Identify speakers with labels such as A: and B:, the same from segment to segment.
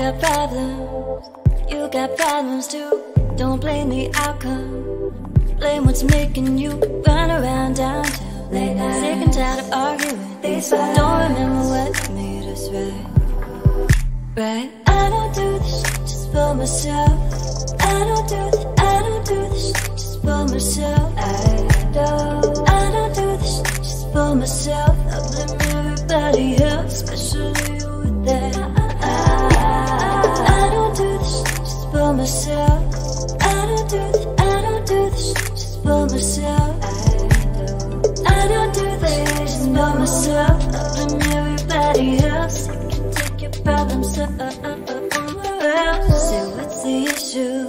A: Got problems, you got problems too. Don't blame the outcome, blame what's making you run around downtown. Sick and tired of arguing, these don't remember what made us right. Right? I don't do this shit just for myself. I don't do this, I don't do this shit just for myself. I don't, I don't do this shit just for myself. I blame everybody else, especially you with that. For myself. I don't do this, I don't do this shit just for myself. I don't do this just for myself. Blame everybody else. You can take your problems somewhere else. Say what's the issue?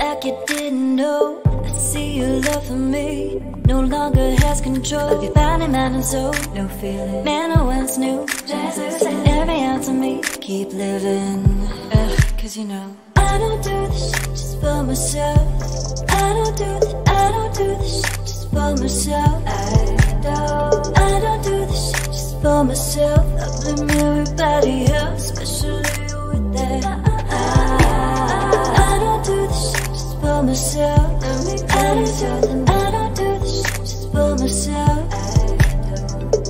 A: Like you didn't know. I see your love for me no longer has control of your body, mind, and soul. No feeling, man, no one's new. Just every ounce of me. Keep living, cause you know. I don't do this shit just for myself. I don't do this, I don't do this shit just for myself. I don't, I don't do this shit just for myself. I blame everybody else, especially you with that. I, don't do this shit just for myself. I don't do, I don't do this shit just for myself.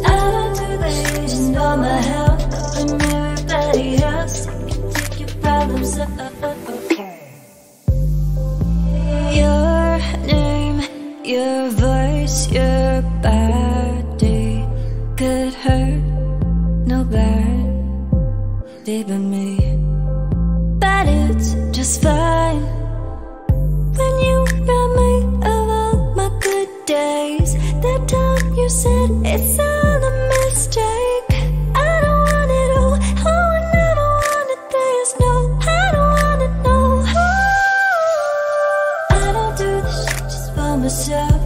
A: I don't do this shit just for my health. I blame everybody else. Take your problems up. Your voice, your body could hurt nobody but me. But it's just fine when you remind me of all my good days. That time you said it's all myself.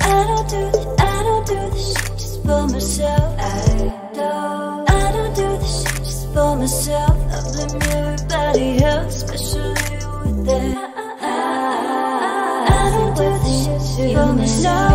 A: I don't do this. I don't do this shit just for myself. I don't. I don't do this shit just for myself. I blame everybody else, especially you with that. I, I don't do this shit for myself.